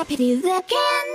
deputy the can